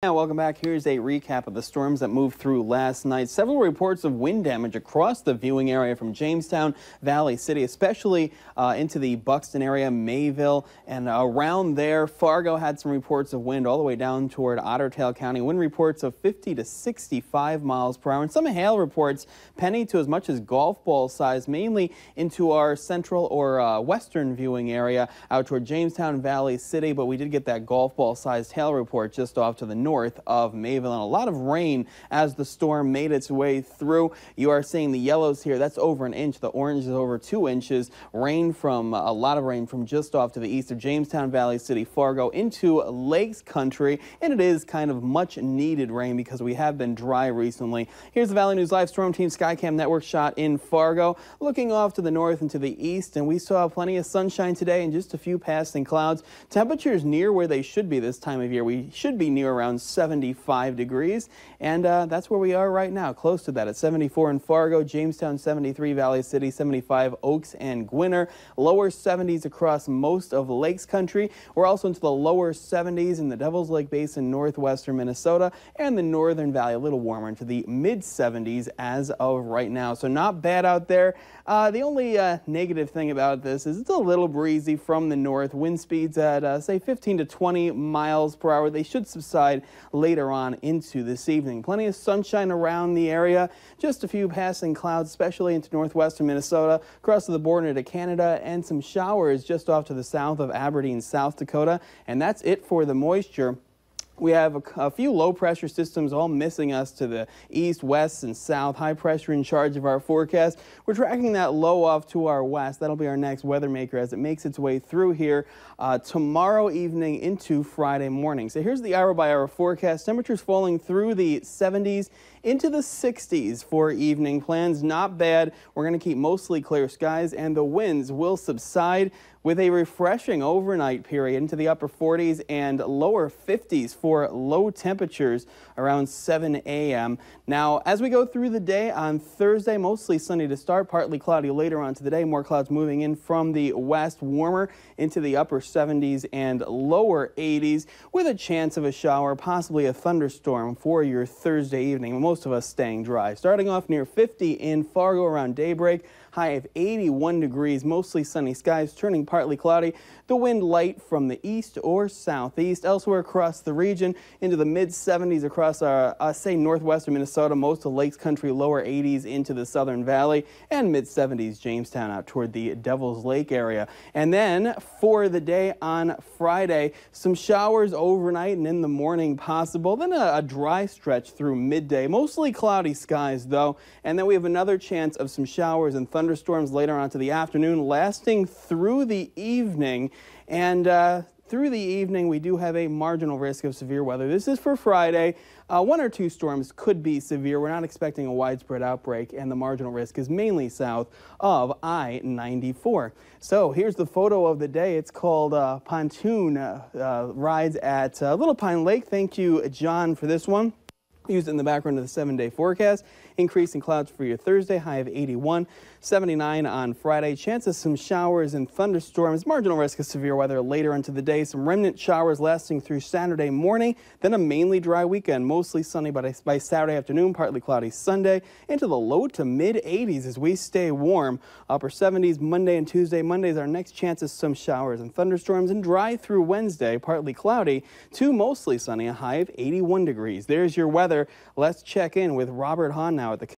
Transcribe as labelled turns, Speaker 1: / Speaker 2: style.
Speaker 1: And welcome back. Here's a recap of the storms that moved through last night. Several reports of wind damage across the viewing area from Jamestown, Valley City, especially uh, into the Buxton area, Mayville, and around there. Fargo had some reports of wind all the way down toward Otter Tail County. Wind reports of 50 to 65 miles per hour. And some hail reports penny to as much as golf ball size, mainly into our central or uh, western viewing area out toward Jamestown, Valley City. But we did get that golf ball sized hail report just off to the north north of Mayville and a lot of rain as the storm made its way through. You are seeing the yellows here. That's over an inch. The orange is over two inches. Rain from a lot of rain from just off to the east of Jamestown Valley City, Fargo into Lakes Country. And it is kind of much needed rain because we have been dry recently. Here's the Valley News Live Storm Team Skycam Network shot in Fargo. Looking off to the north and to the east, and we saw plenty of sunshine today and just a few passing clouds. Temperatures near where they should be this time of year. We should be near around 75 degrees. And uh, that's where we are right now, close to that at 74 in Fargo, Jamestown 73, Valley City 75, Oaks and Gwinner. Lower 70s across most of Lakes Country. We're also into the lower 70s in the Devil's Lake Basin, northwestern Minnesota, and the Northern Valley, a little warmer into the mid 70s as of right now. So not bad out there. Uh, the only uh, negative thing about this is it's a little breezy from the north. Wind speeds at, uh, say, 15 to 20 miles per hour. They should subside later on into this evening. Plenty of sunshine around the area, just a few passing clouds, especially into northwestern Minnesota, across the border to Canada, and some showers just off to the south of Aberdeen, South Dakota. And that's it for the moisture. We have a, a, few low pressure systems all missing us to the east, west, and south. High pressure in charge of our forecast. We're tracking that low off to our west. That'll be our next weather maker as it makes its way through here uh, tomorrow evening into Friday morning. So here's the hour by hour forecast. Temperatures falling through the 70s into the 60s for evening plans. Not bad. We're going to keep mostly clear skies and the winds will subside with a refreshing overnight period into the upper 40s and lower 50s for low temperatures around 7 a.m. Now, as we go through the day on Thursday, mostly sunny to start, partly cloudy later on to the day. More clouds moving in from the west, warmer into the upper 70s and lower 80s with a chance of a shower, possibly a thunderstorm for your Thursday evening. Most of us staying dry. Starting off near 50 in Fargo around daybreak, high of 81 degrees, mostly sunny skies, turning partly cloudy. The wind light from the east or southeast. Elsewhere across the region into the mid 70s across our, uh, say, northwestern Minnesota, most of Lakes Country, lower 80s into the southern valley, and mid 70s Jamestown out toward the Devil's Lake area. And then for the day on Friday, some showers overnight and in the morning possible, then a, a dry stretch through midday. Mostly cloudy skies, though. And then we have another chance of some showers and thunderstorms later on to the afternoon, lasting through the evening. And uh, through the evening, we do have a marginal risk of severe weather. This is for Friday. Uh, one or two storms could be severe. We're not expecting a widespread outbreak, and the marginal risk is mainly south of I-94. So here's the photo of the day. It's called uh, Pontoon uh, uh Rides at uh, Little Pine Lake. Thank you, John, for this one. Used in the background of the seven-day forecast. Increasing clouds for your Thursday, high of 81. 79 on Friday. Chance of some showers and thunderstorms. Marginal risk of severe weather later into the day. Some remnant showers lasting through Saturday morning. Then a mainly dry weekend. Mostly sunny by, by Saturday afternoon. Partly cloudy Sunday. Into the low to mid 80s as we stay warm. Upper 70s Monday and Tuesday. Monday is our next chance of some showers and thunderstorms. And dry through Wednesday. Partly cloudy to mostly sunny. A high of 81 degrees. There's your Let's check in with Robert Hahn now at the